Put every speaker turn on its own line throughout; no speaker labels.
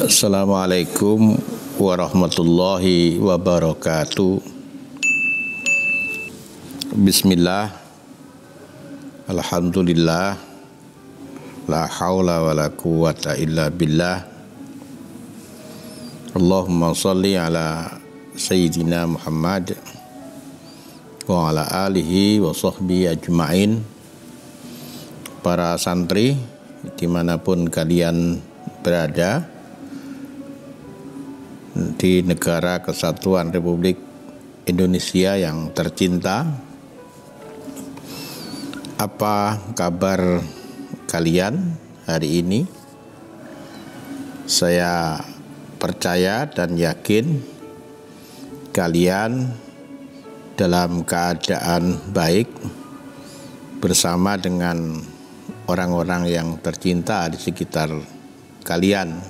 Assalamualaikum warahmatullahi wabarakatuh. Bismillah. Alhamdulillah. La haula wa la quwata illa billah. Allahumma salli ala Sayyidina Muhammad wa ala alihi wa sahbihi ajma'in Para santri di mana pun kalian berada di negara kesatuan Republik Indonesia yang tercinta apa kabar kalian hari ini saya percaya dan yakin kalian dalam keadaan baik bersama dengan orang-orang yang tercinta di sekitar kalian.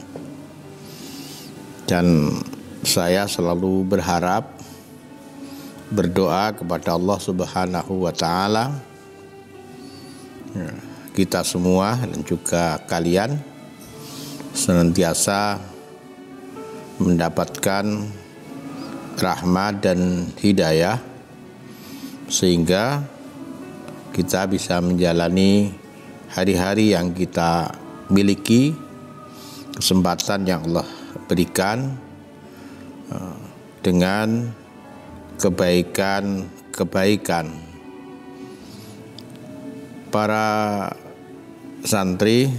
Dan saya selalu berharap berdoa kepada Allah Subhanahu wa taala. Kita semua dan juga kalian senantiasa mendapatkan rahmat dan hidayah sehingga kita bisa menjalani hari-hari yang kita miliki kesempatan yang Allah berikan dengan kebaikan-kebaikan para santri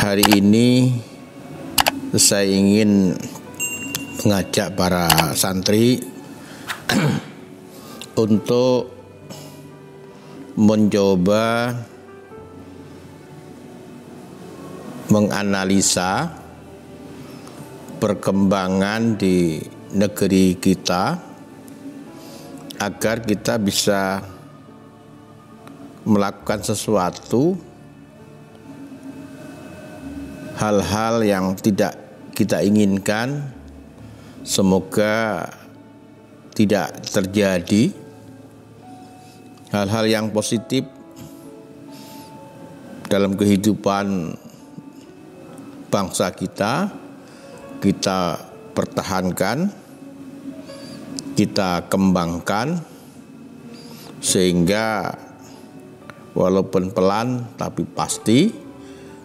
hari ini saya ingin mengajak para santri untuk mencoba menganalisa perkembangan di negeri kita agar kita bisa melakukan sesuatu hal-hal yang tidak kita inginkan. Semoga tidak terjadi. Hal-hal yang positif dalam kehidupan bangsa kita kita pertahankan kita kembangkan sehingga walaupun pelan tapi pasti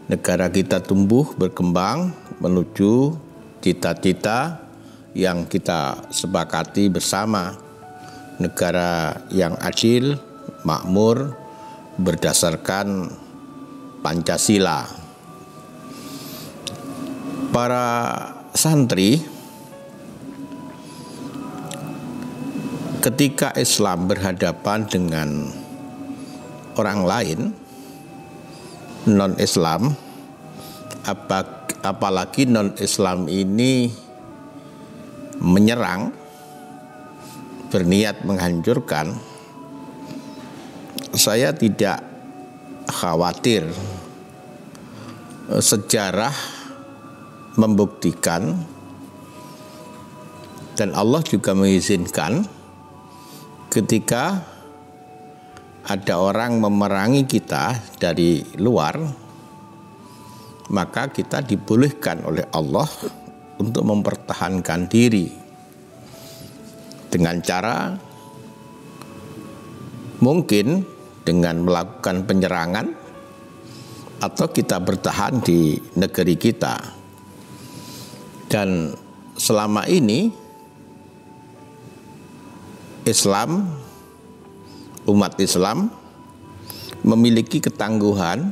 negara kita tumbuh berkembang menuju cita-cita yang kita sepakati bersama negara yang adil, makmur berdasarkan Pancasila. Para santri ketika Islam berhadapan dengan orang lain non Islam apa, apalagi non Islam ini menyerang berniat menghancurkan saya tidak khawatir sejarah membuktikan dan Allah juga mengizinkan ketika ada orang memerangi kita dari luar, maka kita dibolehkan oleh Allah untuk mempertahankan diri dengan cara mungkin dengan melakukan penyerangan atau kita bertahan di negeri kita. Dan selama ini Islam umat Islam memiliki ketangguhan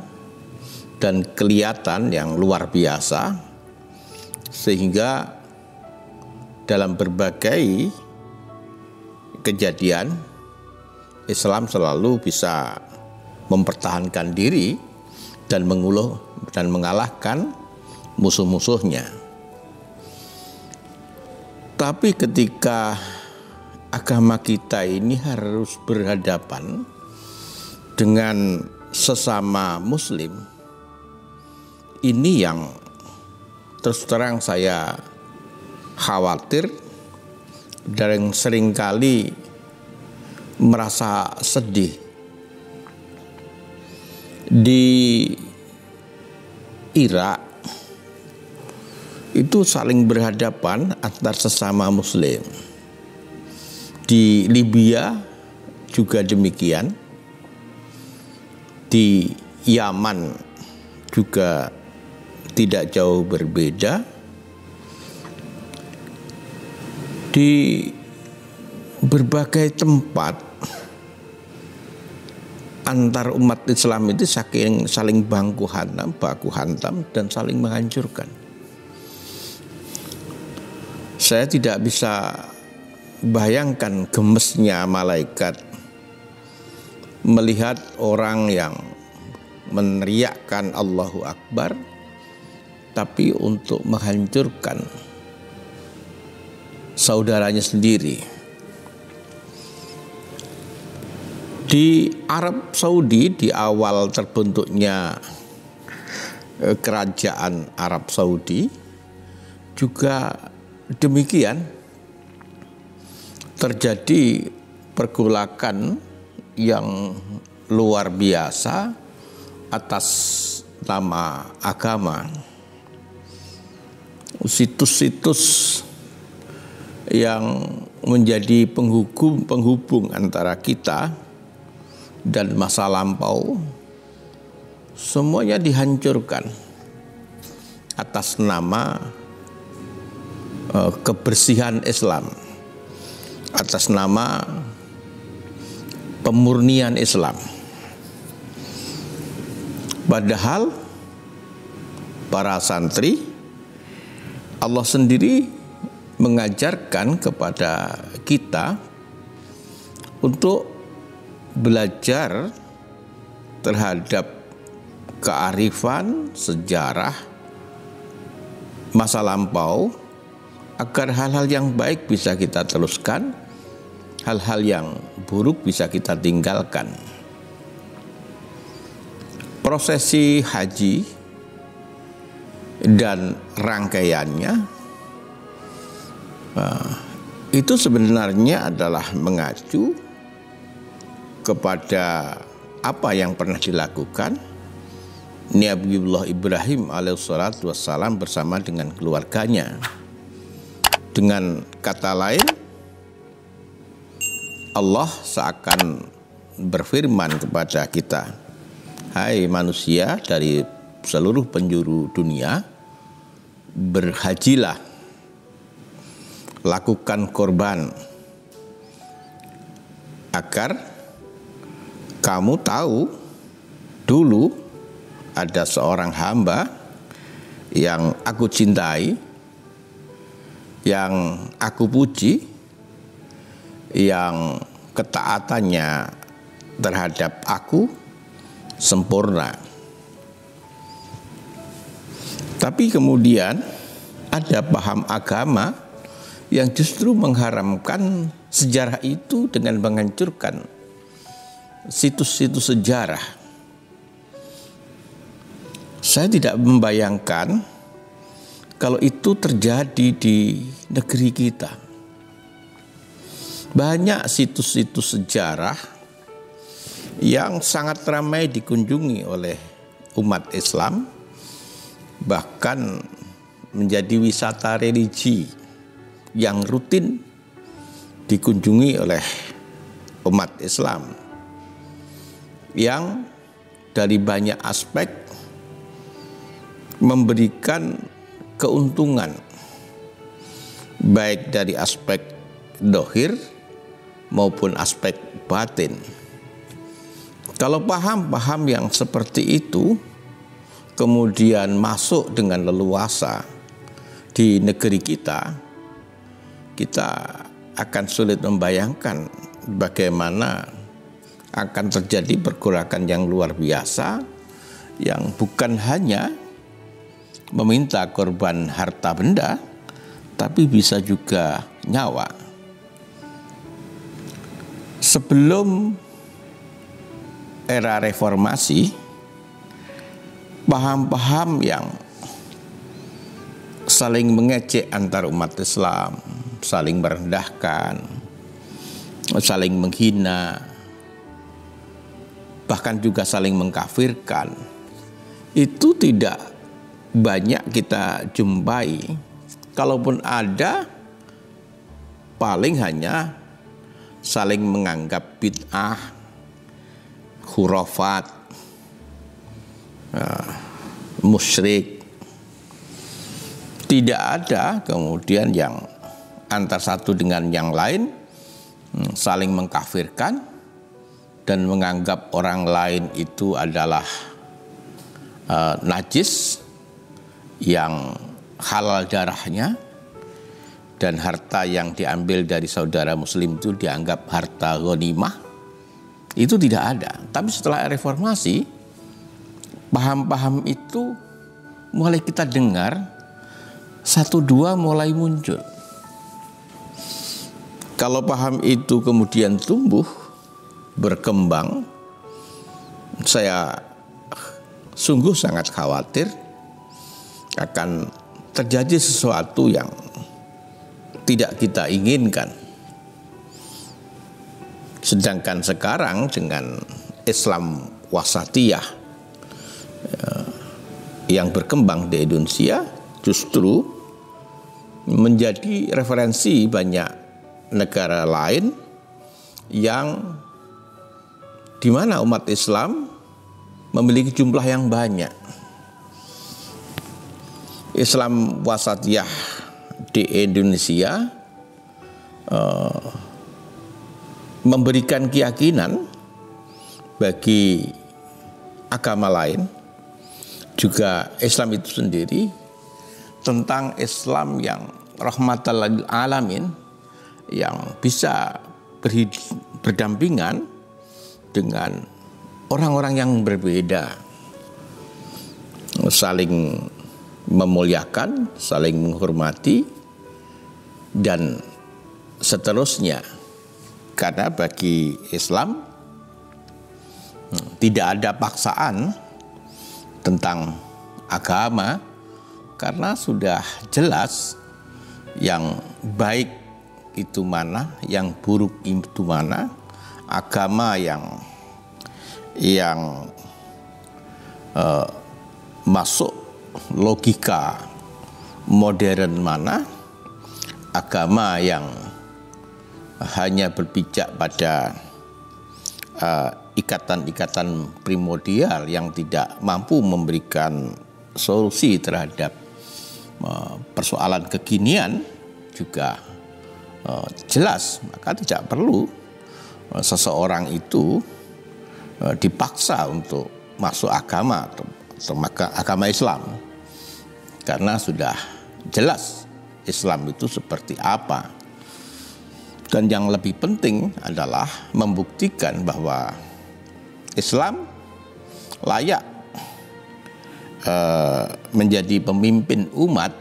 dan kelihatan yang luar biasa sehingga dalam berbagai kejadian Islam selalu bisa mempertahankan diri dan menguluh dan mengalahkan musuh-musuhnya. Tapi ketika agama kita ini harus berhadapan dengan sesama muslim ini yang terus terang saya khawatir dan sering kali merasa sedih. Di Irak itu saling berhadapan antar sesama muslim. Di Libya juga demikian. Di Yaman juga tidak jauh berbeda. Di berbagai tempat antar umat Islam itu saking saling bangku hantam, baku hantam dan saling menghancurkan. Saya tidak bisa bayangkan gemesnya malaikat melihat orang yang meneriakkan Allahu Akbar tapi untuk menghancurkan saudaranya sendiri. Di Arab Saudi di awal terbentuknya eh, kerajaan Arab Saudi juga demikian terjadi pergolakan yang luar biasa atas nama agama. Situs-situs yang menjadi penghubung penghubung antara kita dan masa lampau semuanya dihancurkan atas nama kebersihan Islam atas nama pemurnian Islam. Padahal para santri Allah sendiri mengajarkan kepada kita untuk belajar terhadap kearifan, sejarah, masa lampau agar hal-hal yang baik bisa kita teruskan, hal-hal yang buruk bisa kita tinggalkan. Prosesi haji dan rangkaiannya uh, itu sebenarnya adalah mengacu kepada apa yang pernah dilakukan Nabiullah Ibrahim alaihissalatu wassalam bersama dengan keluarganya. Dengan kata lain, Allah seakan berfirman kepada kita, "Hai manusia dari seluruh penjuru dunia, berhajilah, lakukan korban agar kamu tahu dulu ada seorang hamba yang aku cintai." Yang aku puji, yang ketaatannya terhadap aku sempurna. Tapi kemudian ada paham agama yang justru mengharamkan sejarah itu dengan menghancurkan situs-situs sejarah. Saya tidak membayangkan kalau itu terjadi di negeri kita. Banyak situs-situs sejarah yang sangat ramai dikunjungi oleh umat Islam, bahkan menjadi wisata religi yang rutin dikunjungi oleh umat Islam yang dari banyak aspek memberikan keuntungan baik dari aspek dohir maupun aspek batin. Kalau paham-paham yang seperti itu kemudian masuk dengan leluasa di negeri kita, kita akan sulit membayangkan bagaimana akan terjadi pergerakan yang luar biasa yang bukan hanya meminta korban harta benda, tapi bisa juga nyawa. Sebelum era reformasi, paham-paham yang saling mengecek antar umat Islam, saling merendahkan, saling menghina, bahkan juga saling mengkafirkan, itu tidak banyak kita jumpai. Kalaupun ada paling hanya saling menganggap bid'ah khurafat uh, musyrik. Tidak ada kemudian yang antar satu dengan yang lain hmm, saling mengkafirkan dan menganggap orang lain itu adalah uh, najis yang halal darahnya dan harta yang diambil dari saudara muslim itu dianggap harta ghanimah itu tidak ada tapi setelah reformasi paham-paham itu mulai kita dengar satu dua mulai muncul. Kalau paham itu kemudian tumbuh, berkembang, saya sungguh sangat khawatir akan terjadi sesuatu yang tidak kita inginkan. Sedangkan sekarang dengan Islam wasatiyah eh, yang berkembang di Indonesia justru menjadi referensi banyak negara lain yang di mana umat Islam memiliki jumlah yang banyak. Islam wasatiyah di Indonesia uh, memberikan keyakinan bagi agama lain juga Islam itu sendiri tentang Islam yang rahmatan alamin yang bisa berdampingan dengan orang-orang yang berbeda. Saling memuliakan, saling menghormati dan seterusnya. Karena bagi Islam hmm, tidak ada paksaan tentang agama karena sudah jelas yang baik itu mana, yang buruk itu mana, agama yang yang uh, masuk logika modern mana, agama yang hanya berpijak pada uh, ikatan-ikatan primordial yang tidak mampu memberikan solusi terhadap Eh, persoalan kekinian juga eh, jelas. Maka tidak perlu eh, seseorang itu dipaksa untuk masuk agama atau agama Islam karena sudah jelas Islam itu seperti apa dan yang lebih penting adalah membuktikan bahwa Islam layak Eh, menjadi pemimpin umat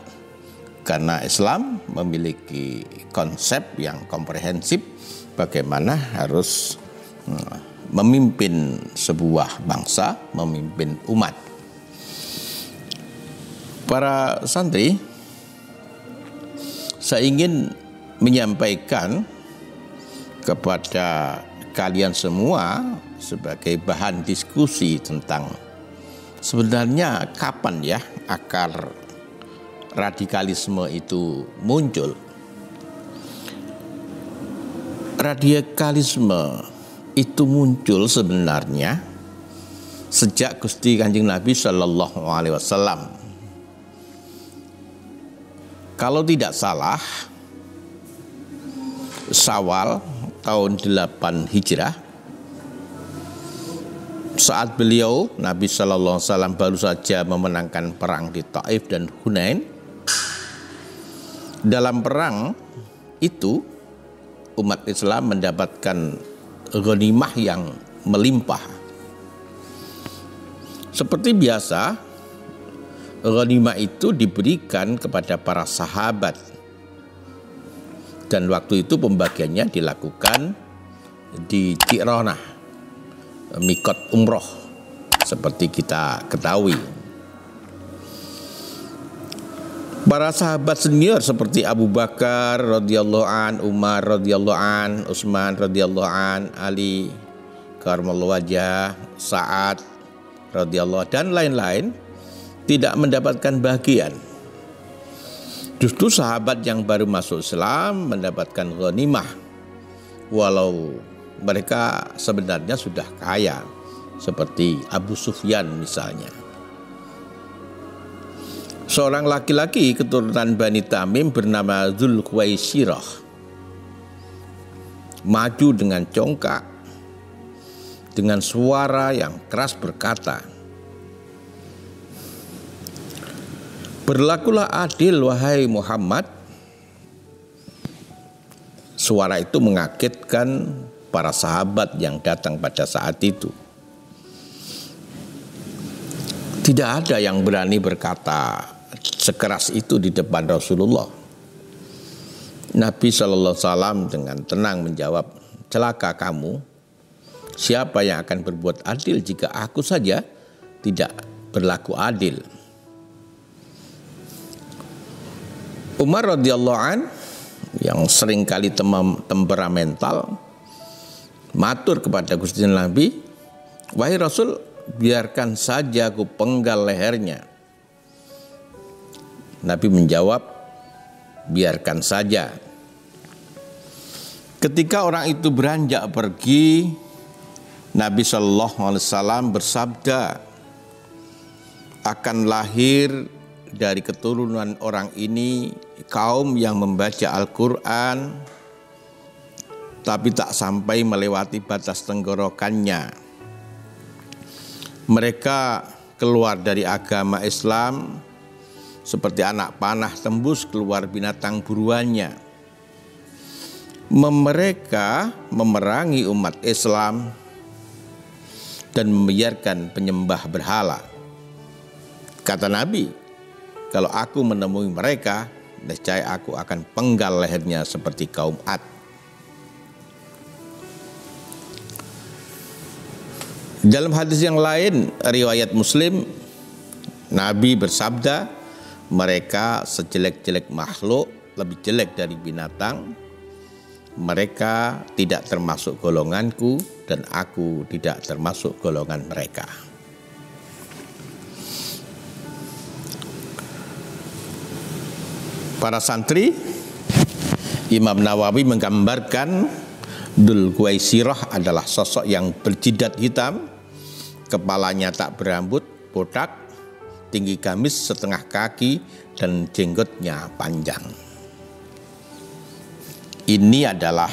karena Islam memiliki konsep yang komprehensif bagaimana harus eh, memimpin sebuah bangsa, memimpin umat. Para santri, saya ingin menyampaikan kepada kalian semua sebagai bahan diskusi tentang Sebenarnya kapan ya akar radikalisme itu muncul? Radikalisme itu muncul sebenarnya sejak Gusti Kanjeng Nabi Shallallahu Alaihi Wasallam. Kalau tidak salah, Sawal tahun 8 Hijrah saat beliau Nabi Shallallahu Alaihi Wasallam baru saja memenangkan perang di Taif dan Hunain. Dalam perang itu umat Islam mendapatkan ghanimah yang melimpah. Seperti biasa, ghanimah itu diberikan kepada para sahabat. Dan waktu itu pembagiannya dilakukan di Tironah mikot umroh seperti kita ketahui. Para sahabat senior seperti Abu Bakar radhiyallahu an, Umar radhiyallahu an, Utsman radhiyallahu an, Ali karmallahu wajah, Sa'ad radhiyallahu dan lain-lain tidak mendapatkan bagian. Justru sahabat yang baru masuk Islam mendapatkan ghanimah walau mereka sebenarnya sudah kaya seperti Abu Sufyan misalnya. Seorang laki-laki keturunan Bani Tamim bernama Zul Khuwaisirah maju dengan congkak dengan suara yang keras berkata, Berlakulah adil wahai Muhammad. Suara itu mengagetkan para sahabat yang datang pada saat itu. Tidak ada yang berani berkata sekeras itu di depan Rasulullah. Nabi Shallallahu Alaihi dengan tenang menjawab, celaka kamu. Siapa yang akan berbuat adil jika aku saja tidak berlaku adil? Umar radhiyallahu an yang sering kali temperamental matur kepada Gusti Nabi, "Wahai Rasul, biarkan saja aku penggal lehernya." Nabi menjawab, "Biarkan saja." Ketika orang itu beranjak pergi, Nabi Shallallahu Alaihi Wasallam bersabda, akan lahir dari keturunan orang ini kaum yang membaca Al-Quran tapi tak sampai melewati batas tenggorokannya. Mereka keluar dari agama Islam seperti anak panah tembus keluar binatang buruannya. Mereka memerangi umat Islam dan membiarkan penyembah berhala. Kata Nabi, kalau aku menemui mereka, niscaya aku akan penggal lehernya seperti kaum Ad. Dalam hadis yang lain, riwayat Muslim, Nabi bersabda, mereka sejelek-jelek makhluk, lebih jelek dari binatang. Mereka tidak termasuk golonganku dan aku tidak termasuk golongan mereka. Para santri Imam Nawawi menggambarkan Dul Quaisirah adalah sosok yang berjidat hitam kepalanya tak berambut botak tinggi gamis setengah kaki dan jenggotnya panjang. Ini adalah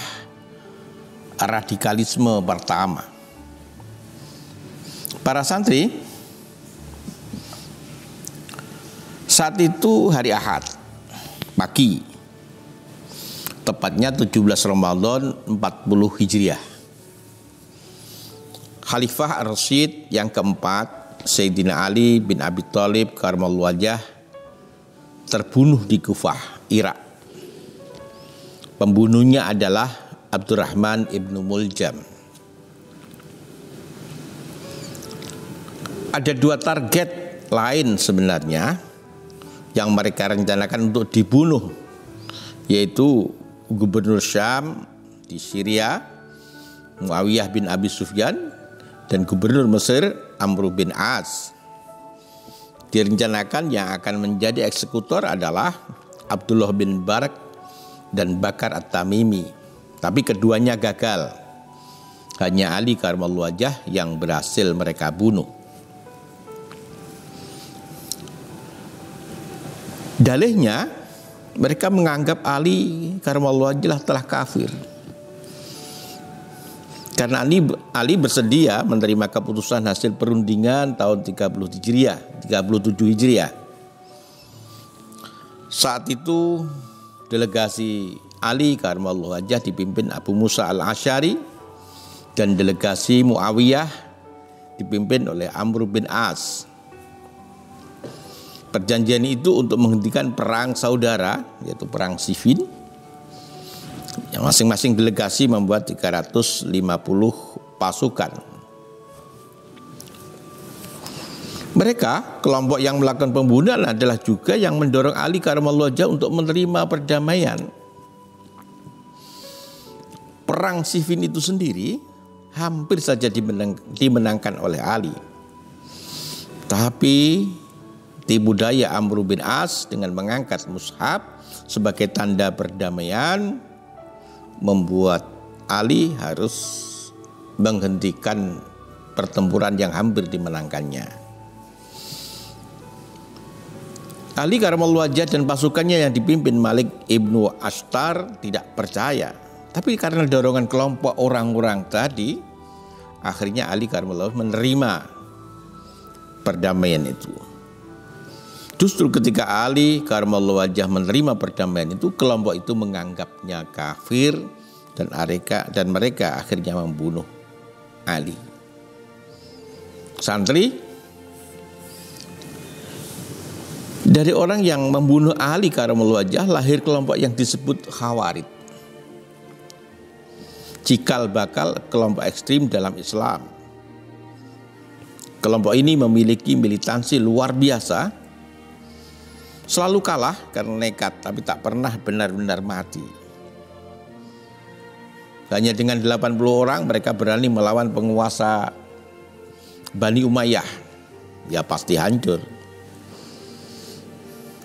radikalisme pertama. Para santri saat itu hari Ahad pagi. Tepatnya 17 Ramadan 40 Hijriah. Khalifah Ar-Rasyid yang keempat, Sayyidina Ali bin Abi Thalib karmal wajah terbunuh di Kufah, Irak. Pembunuhnya adalah Abdurrahman ibnu Muljam. Ada dua target lain sebenarnya yang mereka rencanakan untuk dibunuh yaitu gubernur Syam di Syria Muawiyah bin Abi Sufyan dan gubernur Mesir Amr bin As. Direncanakan yang akan menjadi eksekutor adalah Abdullah bin Barak dan Bakar At-Tamimi. Tapi keduanya gagal. Hanya Ali Karmal Wajah yang berhasil mereka bunuh Dalihnya mereka menganggap Ali karamallahu jelas telah kafir. Karena Ali, Ali bersedia menerima keputusan hasil perundingan tahun 30 Hijriah, 37 Hijriah. Saat itu delegasi Ali karamallahu wajah dipimpin Abu Musa al-Ashari dan delegasi Muawiyah dipimpin oleh Amr bin As Perjanjian itu untuk menghentikan perang saudara, yaitu perang sivil. Yang masing-masing delegasi membuat 350 pasukan. Mereka, kelompok yang melakukan pembunuhan adalah juga yang mendorong Ali Karamallah untuk menerima perdamaian. Perang Siffin itu sendiri hampir saja dimenang, dimenangkan oleh Ali. Tapi mengikuti budaya Amr bin As dengan mengangkat mushaf sebagai tanda perdamaian membuat Ali harus menghentikan pertempuran yang hampir dimenangkannya. Ali Karamal Wajah dan pasukannya yang dipimpin Malik Ibnu Ashtar tidak percaya. Tapi karena dorongan kelompok orang-orang tadi, akhirnya Ali Karamal menerima perdamaian itu. Justru ketika Ali Karamal Wajah menerima perdamaian itu, kelompok itu menganggapnya kafir dan mereka dan mereka akhirnya membunuh Ali. Santri Dari orang yang membunuh Ali karamul wajah lahir kelompok yang disebut Khawarid. Cikal bakal kelompok ekstrim dalam Islam. Kelompok ini memiliki militansi luar biasa. Selalu kalah karena nekat tapi tak pernah benar-benar mati. Hanya dengan 80 orang mereka berani melawan penguasa Bani Umayyah. Ya pasti hancur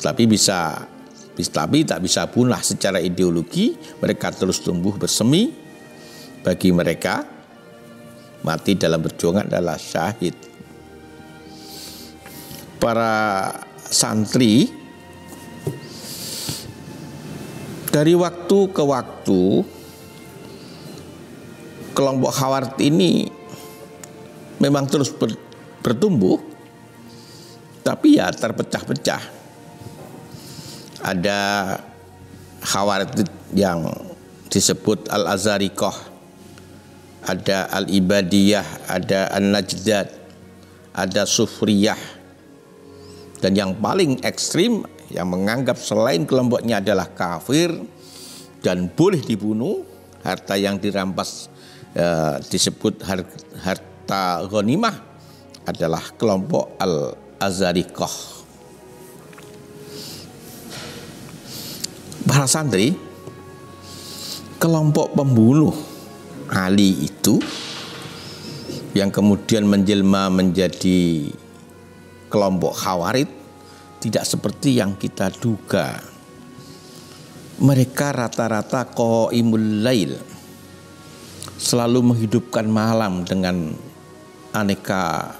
tapi bisa tapi tak bisa punah secara ideologi mereka terus tumbuh bersemi bagi mereka mati dalam perjuangan adalah syahid para santri dari waktu ke waktu kelompok khawarit ini memang terus bertumbuh tapi ya terpecah-pecah ada khawarid yang disebut Al-Azarikoh, ada Al-Ibadiyah, ada An-Najdat, ada Sufriyah. Dan yang paling ekstrim yang menganggap selain kelompoknya adalah kafir dan boleh dibunuh, harta yang dirampas eh, disebut harta ghanimah adalah kelompok Al-Azarikoh. para santri kelompok pembunuh Ali itu yang kemudian menjelma menjadi kelompok khawarid tidak seperti yang kita duga. Mereka rata-rata qaimul lail selalu menghidupkan malam dengan aneka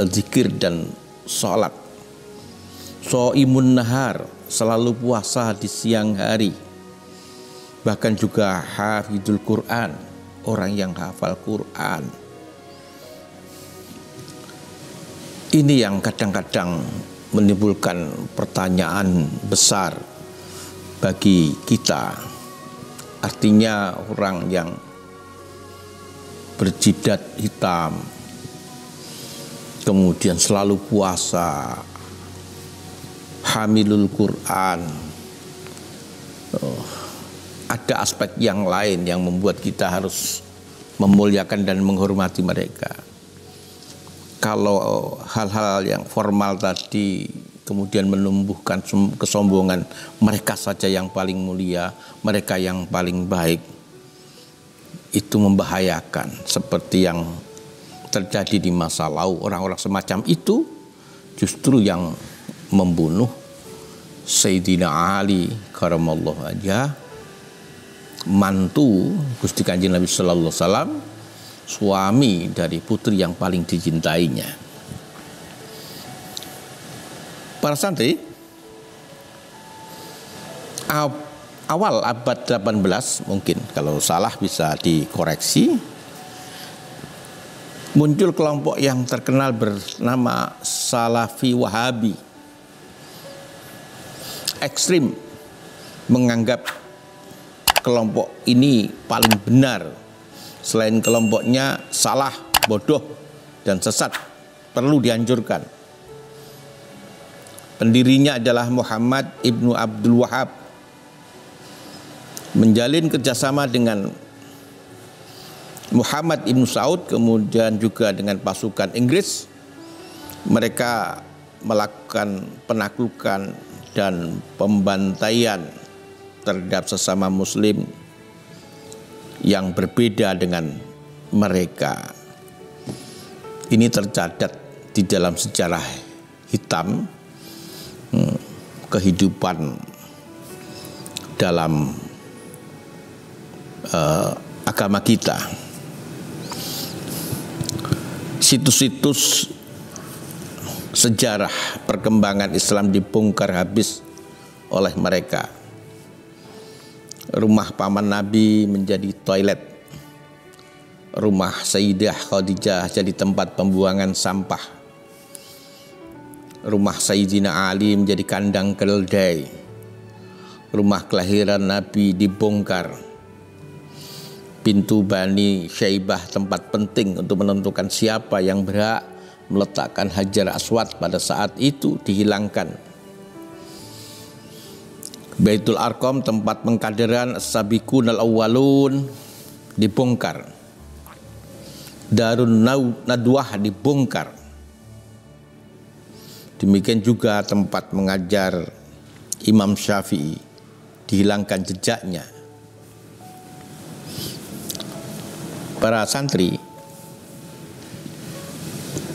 zikir dan sholat. So'imun nahar selalu puasa di siang hari. Bahkan juga hafidul Quran, orang yang hafal Quran. Ini yang kadang-kadang menimbulkan pertanyaan besar bagi kita. Artinya orang yang berjidat hitam, kemudian selalu puasa, hamilul Quran. Oh, ada aspek yang lain yang membuat kita harus memuliakan dan menghormati mereka. Kalau hal-hal yang formal tadi kemudian menumbuhkan kesombongan mereka saja yang paling mulia, mereka yang paling baik, itu membahayakan seperti yang terjadi di masa lalu. Orang-orang semacam itu justru yang membunuh Sayyidina Ali karamallahu aja mantu Gusti Kanjeng Nabi sallallahu alaihi wasallam suami dari putri yang paling dicintainya. Para santri awal abad 18 mungkin kalau salah bisa dikoreksi muncul kelompok yang terkenal bernama Salafi Wahabi ekstrim menganggap kelompok ini paling benar selain kelompoknya salah, bodoh dan sesat perlu dianjurkan. Pendirinya adalah Muhammad ibnu Abdul Wahab menjalin kerjasama dengan Muhammad ibnu Saud kemudian juga dengan pasukan Inggris mereka melakukan penaklukan dan pembantaian terhadap sesama muslim yang berbeda dengan mereka. Ini tercatat di dalam sejarah hitam kehidupan dalam uh, agama kita. Situs-situs sejarah perkembangan Islam dibongkar habis oleh mereka. Rumah paman Nabi menjadi toilet. Rumah Sayyidah Khadijah jadi tempat pembuangan sampah. Rumah Sayyidina Ali menjadi kandang keledai. Rumah kelahiran Nabi dibongkar. Pintu Bani Syaibah tempat penting untuk menentukan siapa yang berhak meletakkan Hajar Aswad pada saat itu dihilangkan Baitul Arkom tempat pengkaderan Sabikun al-awwalun dibongkar. Darun Nadwah dibongkar. Demikian juga tempat mengajar Imam Syafi'i dihilangkan jejaknya. Para santri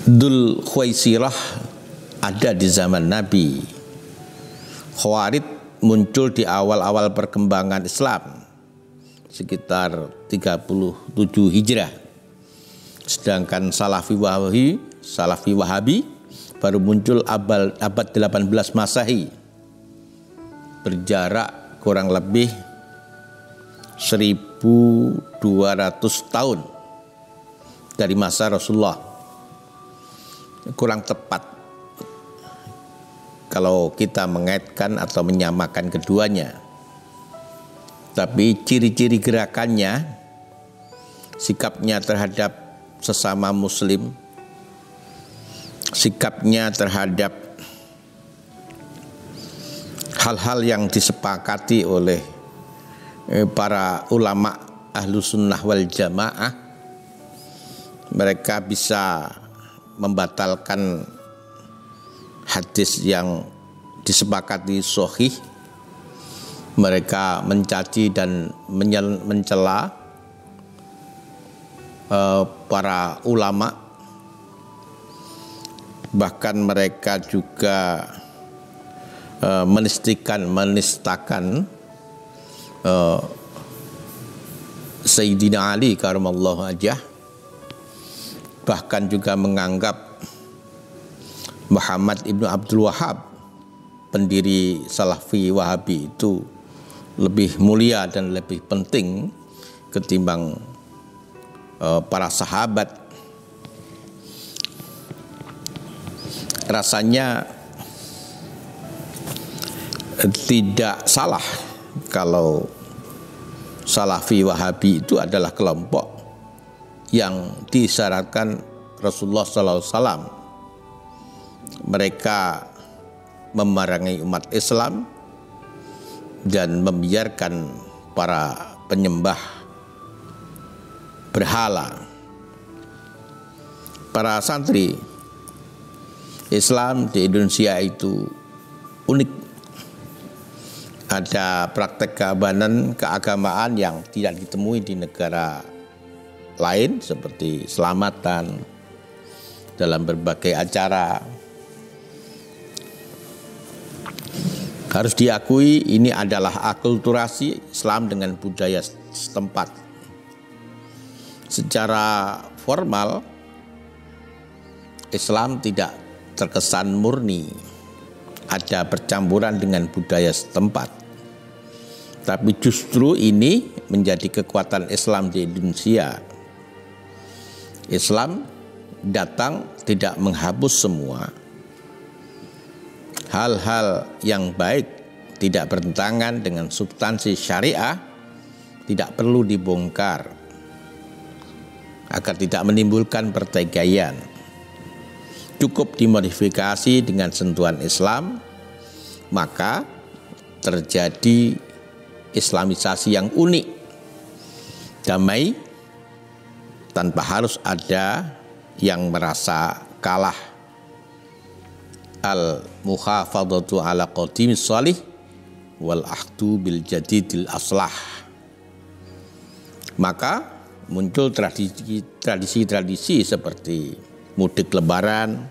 Dul Khuaisirah ada di zaman Nabi. Khawarid muncul di awal-awal perkembangan Islam sekitar 37 Hijrah. Sedangkan Salafi Wahabi, Salafi Wahabi baru muncul abad, abad 18 Masehi. Berjarak kurang lebih 1200 tahun dari masa Rasulullah. Kurang tepat kalau kita mengaitkan atau menyamakan keduanya. Tapi ciri-ciri gerakannya, sikapnya terhadap sesama muslim, sikapnya terhadap hal-hal yang disepakati oleh eh, para ulama ahlu sunnah wal jamaah, mereka bisa membatalkan hadis yang disepakati sohih mereka mencaci dan mencela uh, para ulama. Bahkan mereka juga uh, menistikan menistakan uh, Sayyidina Ali karamallahu aja bahkan juga menganggap Muhammad Ibnu Abdul Wahab pendiri Salafi Wahabi itu lebih mulia dan lebih penting ketimbang uh, para sahabat. Rasanya tidak salah kalau Salafi Wahabi itu adalah kelompok yang disyaratkan Rasulullah SAW mereka memerangi umat Islam dan membiarkan para penyembah berhala. Para santri Islam di Indonesia itu unik. Ada praktek keabanan keagamaan yang tidak ditemui di negara lain seperti selamatan dalam berbagai acara Harus diakui ini adalah akulturasi Islam dengan budaya setempat. Secara formal Islam tidak terkesan murni. Ada percampuran dengan budaya setempat. Tapi justru ini menjadi kekuatan Islam di Indonesia. Islam datang tidak menghapus semua, hal-hal yang baik tidak bertentangan dengan substansi syariah tidak perlu dibongkar agar tidak menimbulkan pertikaian. Cukup dimodifikasi dengan sentuhan Islam, maka terjadi Islamisasi yang unik, damai, tanpa harus ada yang merasa kalah al muhafadatu ala qadimis salih wal ahdu bil jadidil aslah maka muncul tradisi-tradisi seperti mudik lebaran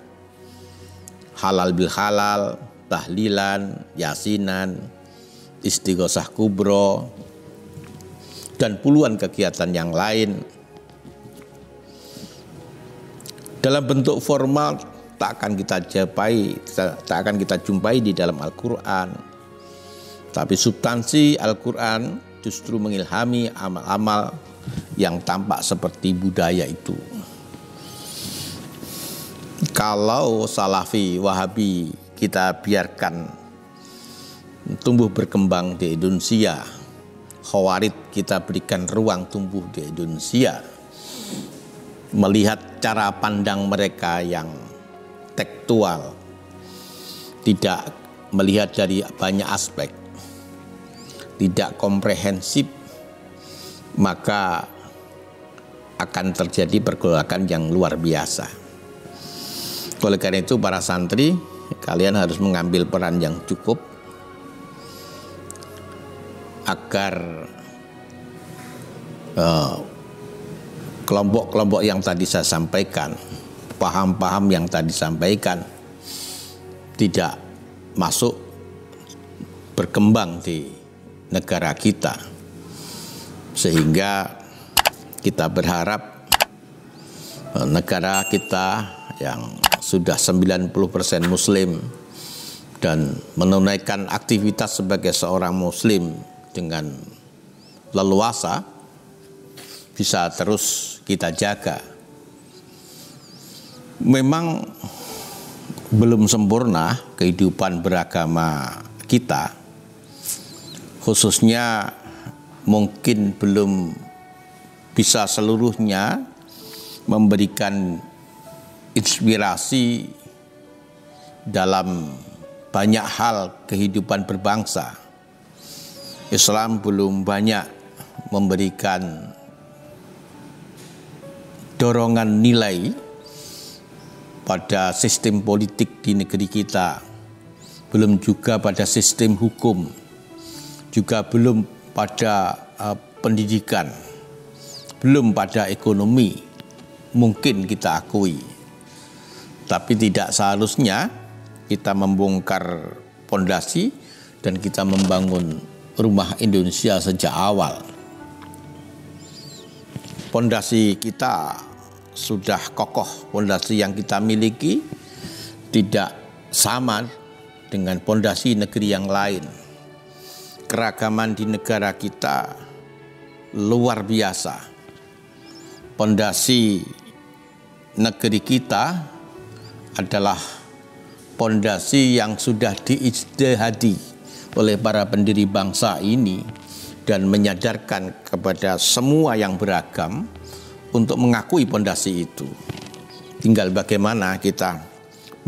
halal bil halal tahlilan, yasinan, istighosah kubro, dan puluhan kegiatan yang lain. Dalam bentuk formal tak akan kita jumpai, tak akan kita jumpai di dalam Al-Quran. Tapi substansi Al-Quran justru mengilhami amal-amal yang tampak seperti budaya itu. Kalau Salafi, Wahabi kita biarkan tumbuh berkembang di Indonesia, Khawarid kita berikan ruang tumbuh di Indonesia, melihat cara pandang mereka yang tekstual, tidak melihat dari banyak aspek, tidak komprehensif, maka akan terjadi pergolakan yang luar biasa. Oleh karena itu para santri, kalian harus mengambil peran yang cukup agar uh, kelompok-kelompok yang tadi saya sampaikan paham-paham yang tadi disampaikan tidak masuk berkembang di negara kita. Sehingga kita berharap eh, negara kita yang sudah 90% muslim dan menunaikan aktivitas sebagai seorang muslim dengan leluasa bisa terus kita jaga memang belum sempurna kehidupan beragama kita, khususnya mungkin belum bisa seluruhnya memberikan inspirasi dalam banyak hal kehidupan berbangsa. Islam belum banyak memberikan dorongan nilai pada sistem politik di negeri kita, belum juga pada sistem hukum, juga belum pada uh, pendidikan, belum pada ekonomi, mungkin kita akui. Tapi tidak seharusnya kita membongkar pondasi dan kita membangun rumah Indonesia sejak awal. Pondasi kita sudah kokoh pondasi yang kita miliki tidak sama dengan pondasi negeri yang lain. Keragaman di negara kita luar biasa. Pondasi negeri kita adalah pondasi yang sudah diijtihadi oleh para pendiri bangsa ini dan menyadarkan kepada semua yang beragam untuk mengakui pondasi itu. Tinggal bagaimana kita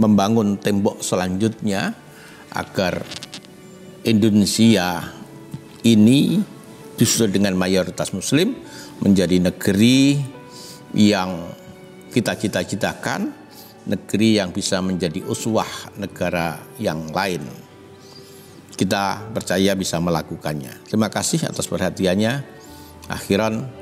membangun tembok selanjutnya agar Indonesia ini justru dengan mayoritas muslim menjadi negeri yang kita cita-citakan, negeri yang bisa menjadi uswah negara yang lain. Kita percaya bisa melakukannya. Terima kasih atas perhatiannya. Akhiran